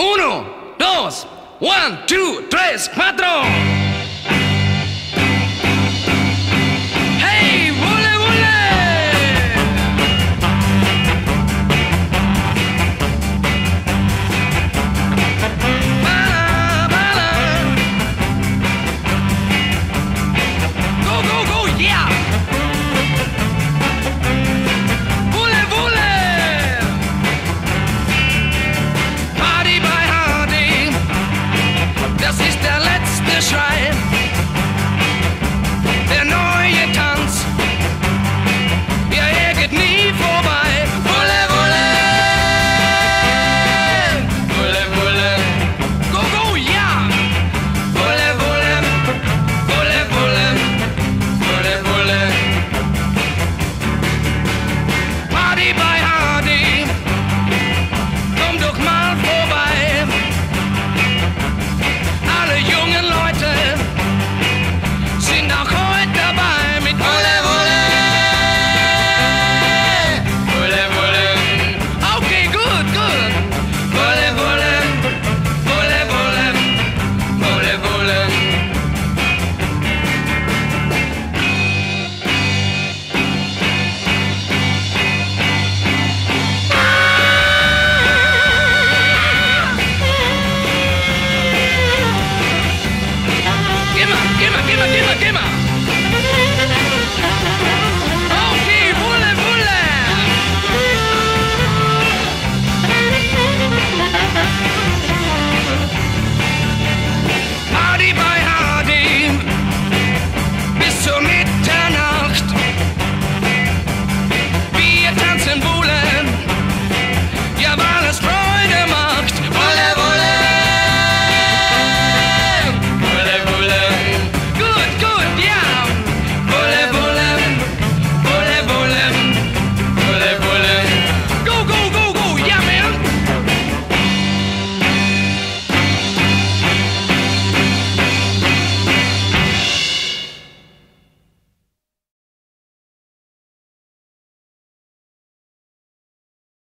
Uno, dos, one, two, tres, cuatro.